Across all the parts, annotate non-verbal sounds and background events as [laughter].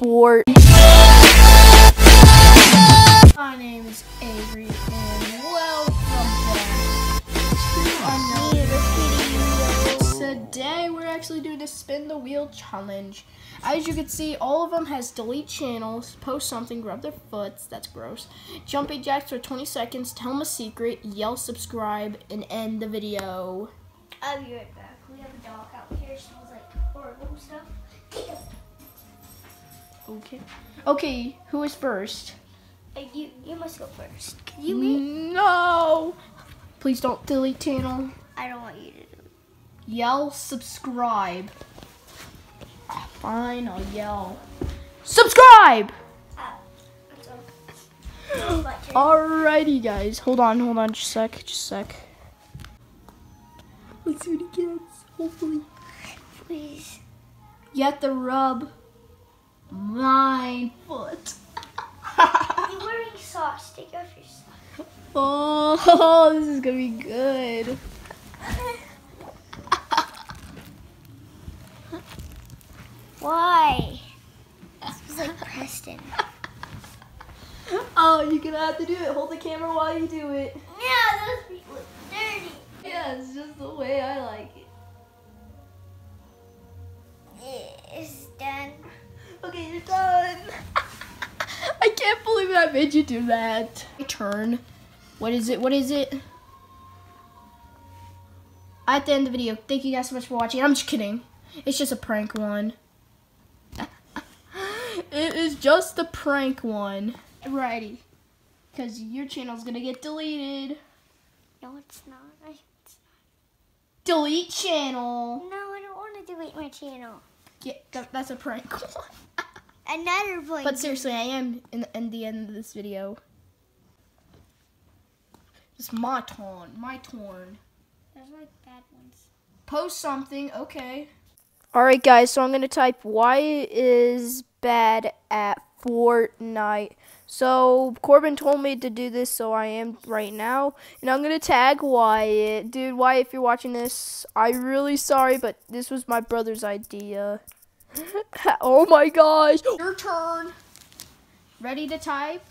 Fort. My name is Avery, and welcome back to another video. Today, we're actually doing the spin the wheel challenge. As you can see, all of them has delete channels, post something, rub their foots, that's gross, jumping jacks for 20 seconds, tell them a secret, yell subscribe, and end the video. I'll be right back. We have a dog out here. Smells like horrible stuff. Okay. Okay, who is first? Uh, you you must go first. Can you? No! Please don't delete channel. I don't want you to do. Yell subscribe. Fine, I'll yell. Subscribe! Ah, that's all. My [gasps] turn. Alrighty, guys. Hold on, hold on, just a sec, just a sec. Let's see what he gets, hopefully. Please. Have to rub my foot. [laughs] You're wearing socks. Take off your socks. oh, [laughs] this is gonna be good. [laughs] Why? This is like Preston. Oh, you're gonna have to do it. Hold the camera while you do it. Yeah, those people look dirty. Yeah, it's just the way I like it. Can't believe I made you do that. Turn. What is it? What is it? At the end of the video, thank you guys so much for watching. I'm just kidding. It's just a prank one. [laughs] it is just a prank one. Alrighty. Because your channel's gonna get deleted. No, it's not. I, it's, Delete channel. no, I don't want to delete my channel. Yeah, that, that's a prank [laughs] one. Another point. But seriously, I am in, in the end of this video. It's my turn. My turn. Those are like bad ones. Post something. Okay. All right, guys. So I'm gonna type why is bad at Fortnite. So Corbin told me to do this, so I am right now, and I'm gonna tag Wyatt. Dude, Wyatt, if you're watching this, I'm really sorry, but this was my brother's idea. [laughs] oh my gosh! Your turn. Ready to type?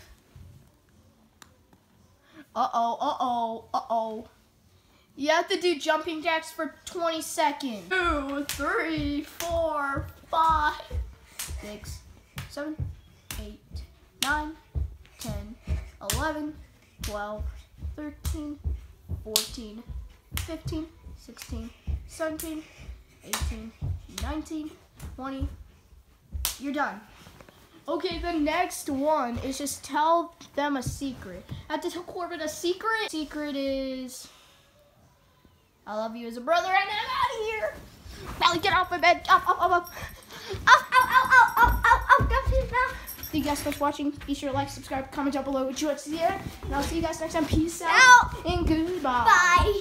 Uh oh. Uh oh. Uh oh. You have to do jumping jacks for 20 seconds. Two, three, four, five, six, seven, eight, nine, ten, eleven, twelve, thirteen, fourteen, fifteen, sixteen, seventeen, eighteen, nineteen, twenty. You're done. Okay, the next one is just tell them a secret. I have to tell Corbin a secret. Secret is I love you as a brother, and I'm out of here. Belly, get off my bed. Up, up, up, up. Up, up, up, up, up, up, up. Don't. Thank you guys so much for watching. Be sure to like, subscribe, comment down below what you want to see. And I'll see you guys next time. Peace out, Out. and goodbye. Bye.